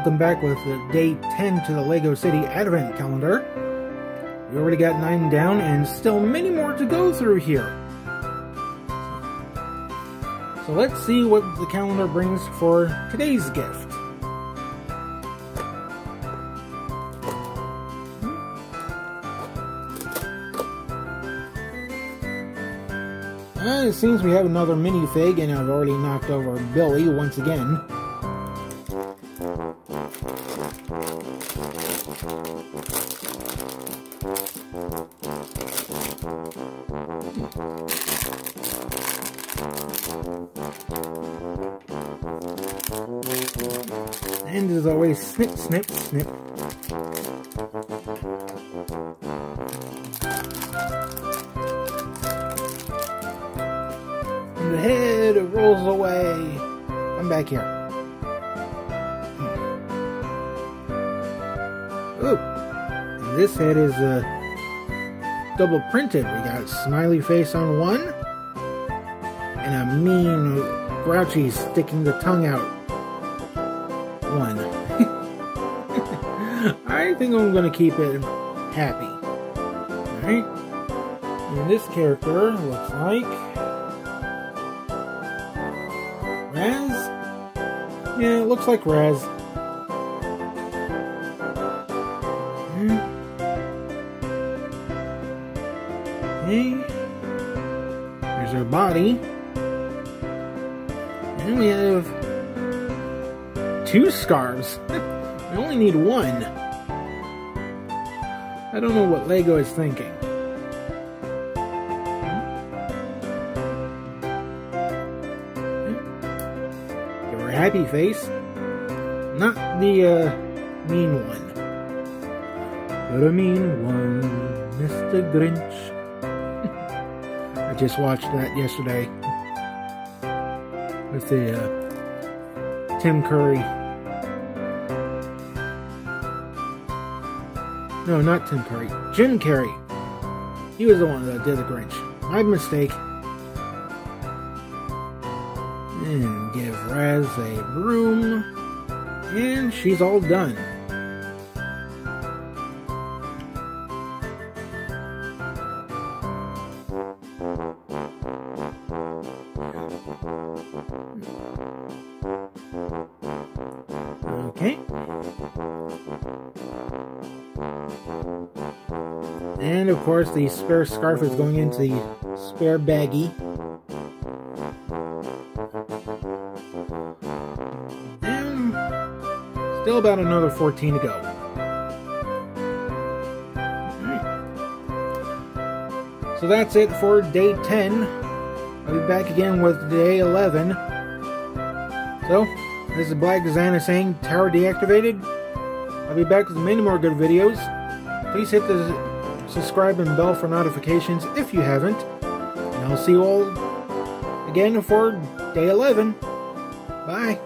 Welcome back with the day 10 to the Lego City Advent Calendar. We already got 9 down and still many more to go through here. So let's see what the calendar brings for today's gift. Uh, it seems we have another minifig and I've already knocked over Billy once again. And as always, snip, snip, snip. And the head rolls away. I'm back here. Ooh. This head is uh, double printed. We got smiley face on one. And a mean, grouchy sticking the tongue out one. I think I'm to keep it happy. Alright? And this character looks like... Raz? Yeah, it looks like Raz. Okay. There's our body. And we have two scarves. we only need one. I don't know what Lego is thinking. Your happy face. Not the uh, mean one. But a mean one, Mr. Grinch. I just watched that yesterday. With the uh, Tim Curry. No, not Tim Curry. Jim Carrey. He was the one that did the Grinch. My mistake. And give Raz a broom. And she's all done. Okay. And of course, the spare scarf is going into the spare baggie. And still about another 14 to go. So that's it for day 10. I'll be back again with day 11. So, this is Black Xana saying tower deactivated. I'll be back with many more good videos. Please hit the subscribe and bell for notifications if you haven't. And I'll see you all again for day 11. Bye.